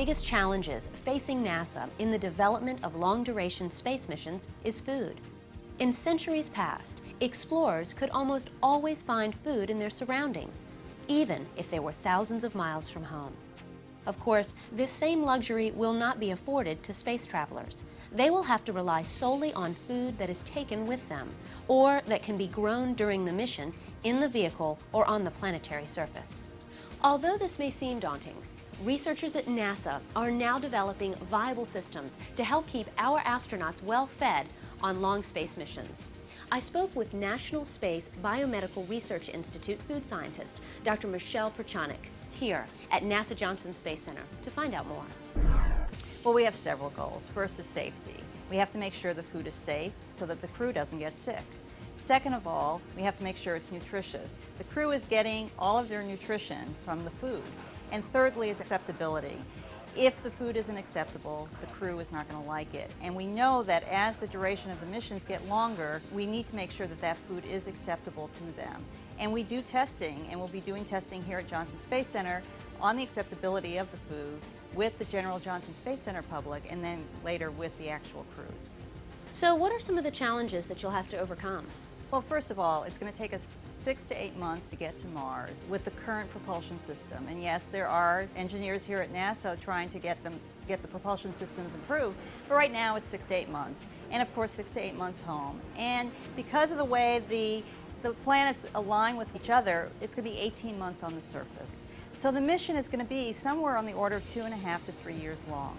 biggest challenges facing NASA in the development of long-duration space missions is food. In centuries past, explorers could almost always find food in their surroundings, even if they were thousands of miles from home. Of course, this same luxury will not be afforded to space travelers. They will have to rely solely on food that is taken with them, or that can be grown during the mission in the vehicle or on the planetary surface. Although this may seem daunting, researchers at NASA are now developing viable systems to help keep our astronauts well fed on long space missions. I spoke with National Space Biomedical Research Institute food scientist, Dr. Michelle Perchonok here at NASA Johnson Space Center to find out more. Well, we have several goals. First is safety. We have to make sure the food is safe so that the crew doesn't get sick. Second of all, we have to make sure it's nutritious. The crew is getting all of their nutrition from the food. And thirdly is acceptability. If the food isn't acceptable, the crew is not going to like it. And we know that as the duration of the missions get longer, we need to make sure that that food is acceptable to them. And we do testing, and we'll be doing testing here at Johnson Space Center on the acceptability of the food with the General Johnson Space Center public, and then later with the actual crews. So what are some of the challenges that you'll have to overcome? Well, first of all, it's going to take us six to eight months to get to Mars with the current propulsion system. And yes, there are engineers here at NASA trying to get them get the propulsion systems improved, but right now it's six to eight months. And of course, six to eight months home. And because of the way the the planets align with each other, it's going to be 18 months on the surface. So the mission is going to be somewhere on the order of two and a half to three years long.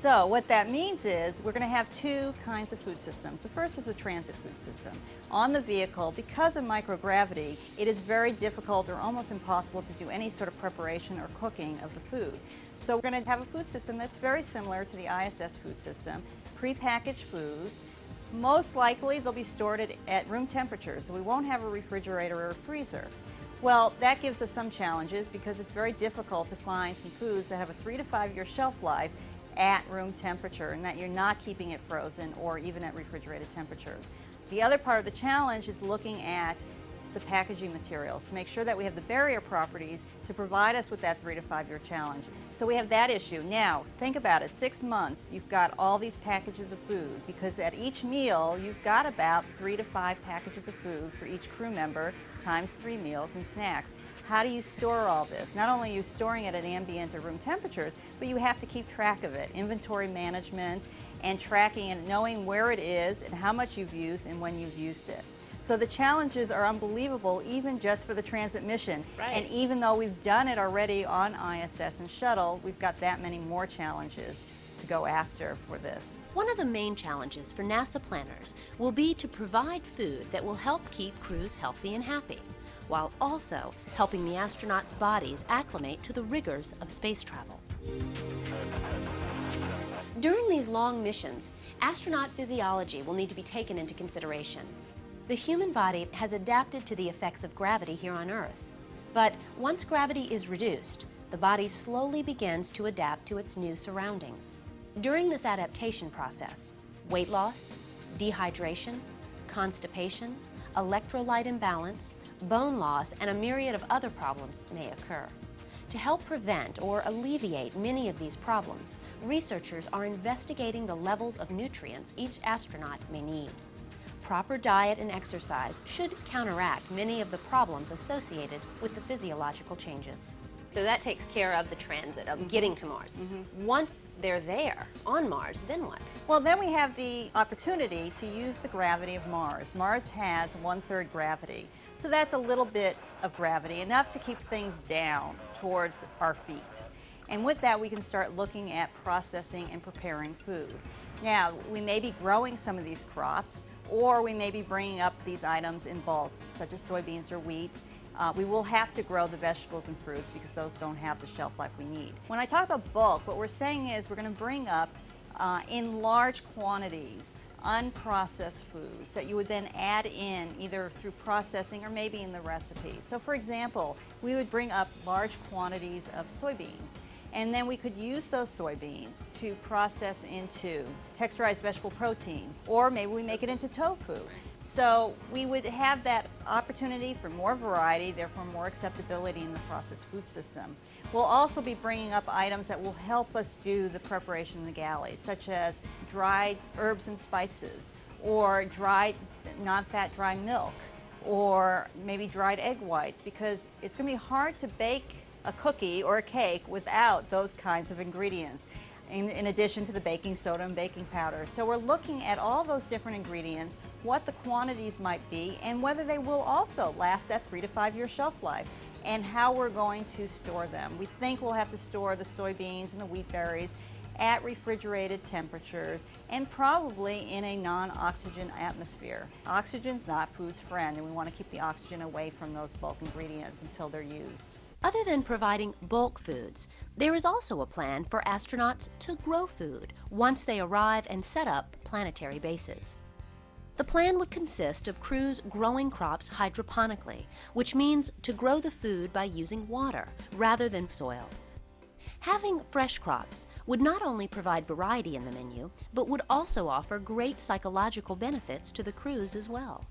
So what that means is we're going to have two kinds of food systems. The first is a transit food system. On the vehicle, because of microgravity, it is very difficult or almost impossible to do any sort of preparation or cooking of the food. So we're going to have a food system that's very similar to the ISS food system, prepackaged foods. Most likely they'll be stored at, at room temperature, so we won't have a refrigerator or a freezer. Well, that gives us some challenges because it's very difficult to find some foods that have a three to five year shelf life at room temperature and that you're not keeping it frozen or even at refrigerated temperatures. The other part of the challenge is looking at the packaging materials to make sure that we have the barrier properties to provide us with that three to five year challenge. So we have that issue. Now, think about it. Six months, you've got all these packages of food because at each meal, you've got about three to five packages of food for each crew member times three meals and snacks. How do you store all this? Not only are you storing it at ambient or room temperatures, but you have to keep track of it. Inventory management and tracking and knowing where it is and how much you've used and when you've used it. So the challenges are unbelievable even just for the transit mission. Right. And even though we've done it already on ISS and shuttle, we've got that many more challenges to go after for this. One of the main challenges for NASA planners will be to provide food that will help keep crews healthy and happy while also helping the astronauts' bodies acclimate to the rigors of space travel. During these long missions, astronaut physiology will need to be taken into consideration. The human body has adapted to the effects of gravity here on Earth. But once gravity is reduced, the body slowly begins to adapt to its new surroundings. During this adaptation process, weight loss, dehydration, constipation, electrolyte imbalance, bone loss, and a myriad of other problems may occur. To help prevent or alleviate many of these problems, researchers are investigating the levels of nutrients each astronaut may need. Proper diet and exercise should counteract many of the problems associated with the physiological changes. So that takes care of the transit, of getting to Mars. Mm -hmm. Once they're there on Mars, then what? Well, then we have the opportunity to use the gravity of Mars. Mars has one-third gravity. So that's a little bit of gravity, enough to keep things down towards our feet. And with that, we can start looking at processing and preparing food. Now, we may be growing some of these crops, or we may be bringing up these items in bulk, such as soybeans or wheat. Uh, we will have to grow the vegetables and fruits because those don't have the shelf life we need. When I talk about bulk, what we're saying is we're going to bring up uh, in large quantities unprocessed foods that you would then add in either through processing or maybe in the recipe. So for example, we would bring up large quantities of soybeans and then we could use those soybeans to process into texturized vegetable proteins or maybe we make it into tofu. So we would have that opportunity for more variety, therefore more acceptability in the processed food system. We'll also be bringing up items that will help us do the preparation in the galley, such as dried herbs and spices, or dried, non-fat dry milk, or maybe dried egg whites, because it's going to be hard to bake a cookie or a cake without those kinds of ingredients in, in, addition to the baking soda and baking powder. So we're looking at all those different ingredients, what the quantities might be, and whether they will also last that three to five year shelf life, and how we're going to store them. We think we'll have to store the soybeans and the wheat berries at refrigerated temperatures and probably in a non-oxygen atmosphere. Oxygen's not food's friend and we want to keep the oxygen away from those bulk ingredients until they're used. Other than providing bulk foods, there is also a plan for astronauts to grow food once they arrive and set up planetary bases. The plan would consist of crews growing crops hydroponically, which means to grow the food by using water rather than soil. Having fresh crops would not only provide variety in the menu, but would also offer great psychological benefits to the crews as well.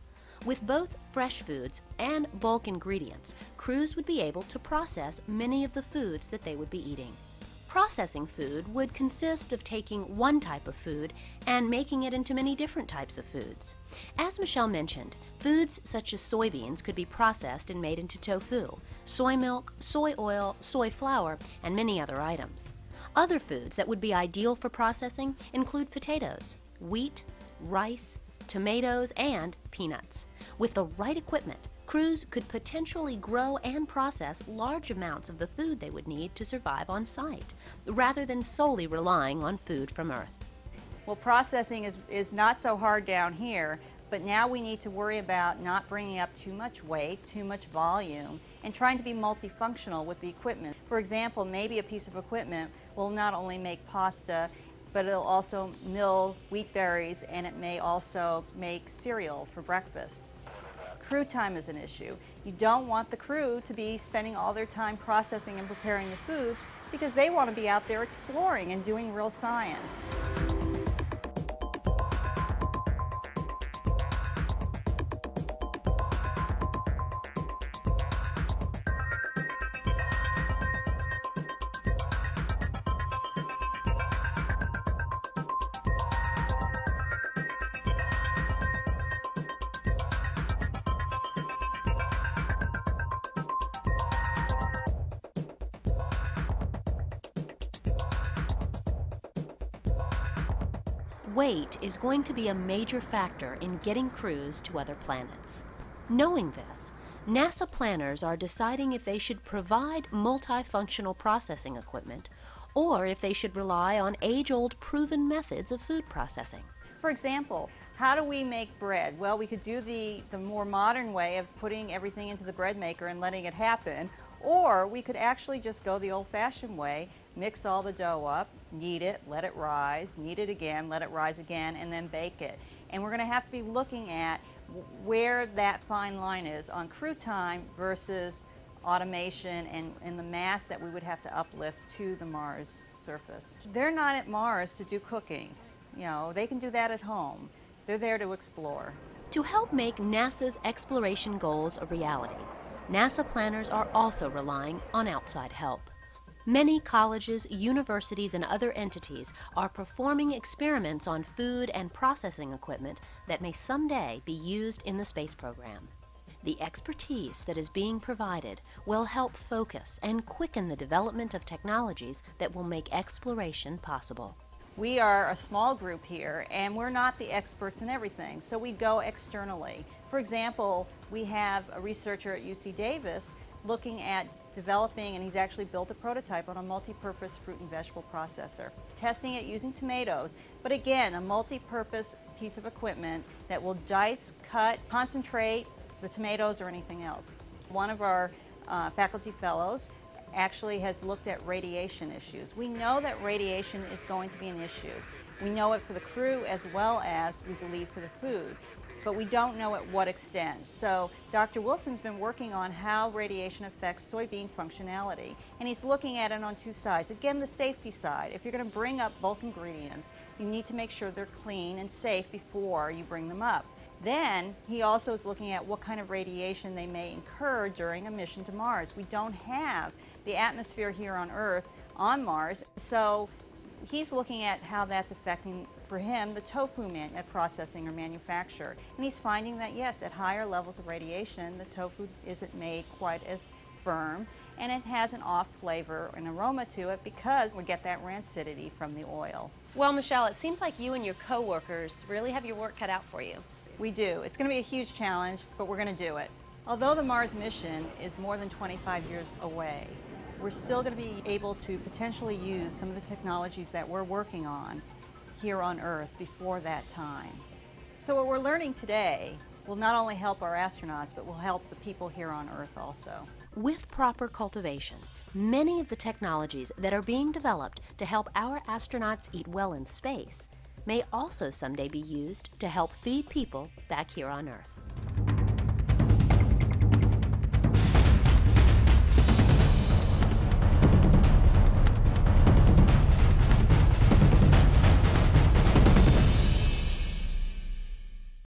With both fresh foods and bulk ingredients, crews would be able to process many of the foods that they would be eating. Processing food would consist of taking one type of food and making it into many different types of foods. As Michelle mentioned, foods such as soybeans could be processed and made into tofu, soy milk, soy oil, soy flour, and many other items. Other foods that would be ideal for processing include potatoes, wheat, rice, tomatoes, and peanuts. With the right equipment, crews could potentially grow and process large amounts of the food they would need to survive on site, rather than solely relying on food from Earth. Well, processing is, is not so hard down here, but now we need to worry about not bringing up too much weight, too much volume, and trying to be multifunctional with the equipment. For example, maybe a piece of equipment will not only make pasta, but it'll also mill wheat berries, and it may also make cereal for breakfast crew time is an issue. You don't want the crew to be spending all their time processing and preparing the foods because they want to be out there exploring and doing real science. Weight is going to be a major factor in getting crews to other planets. Knowing this, NASA planners are deciding if they should provide multifunctional processing equipment or if they should rely on age-old proven methods of food processing. For example, how do we make bread? Well, we could do the, the more modern way of putting everything into the bread maker and letting it happen, or we could actually just go the old-fashioned way, mix all the dough up, knead it, let it rise, knead it again, let it rise again, and then bake it. And we're going to have to be looking at where that fine line is on crew time versus automation and, and the mass that we would have to uplift to the Mars surface. They're not at Mars to do cooking. You know, they can do that at home. They're there to explore. To help make NASA's exploration goals a reality, NASA planners are also relying on outside help. Many colleges, universities, and other entities are performing experiments on food and processing equipment that may someday be used in the space program. The expertise that is being provided will help focus and quicken the development of technologies that will make exploration possible. We are a small group here and we're not the experts in everything, so we go externally. For example, we have a researcher at UC Davis looking at developing, and he's actually built a prototype on a multi-purpose fruit and vegetable processor, testing it using tomatoes, but again, a multi-purpose piece of equipment that will dice, cut, concentrate the tomatoes or anything else. One of our uh, faculty fellows actually has looked at radiation issues. We know that radiation is going to be an issue. We know it for the crew as well as we believe for the food, but we don't know at what extent. So Dr. Wilson's been working on how radiation affects soybean functionality, and he's looking at it on two sides. Again, the safety side. If you're going to bring up bulk ingredients, you need to make sure they're clean and safe before you bring them up. Then he also is looking at what kind of radiation they may incur during a mission to Mars. We don't have the atmosphere here on Earth on Mars, so he's looking at how that's affecting, for him, the tofu man, processing or manufacture. And he's finding that, yes, at higher levels of radiation, the tofu isn't made quite as firm, and it has an off flavor and aroma to it because we get that rancidity from the oil. Well, Michelle, it seems like you and your coworkers really have your work cut out for you. We do. It's going to be a huge challenge, but we're going to do it. Although the Mars mission is more than 25 years away, we're still going to be able to potentially use some of the technologies that we're working on here on Earth before that time. So what we're learning today will not only help our astronauts, but will help the people here on Earth also. With proper cultivation, many of the technologies that are being developed to help our astronauts eat well in space may also someday be used to help feed people back here on Earth.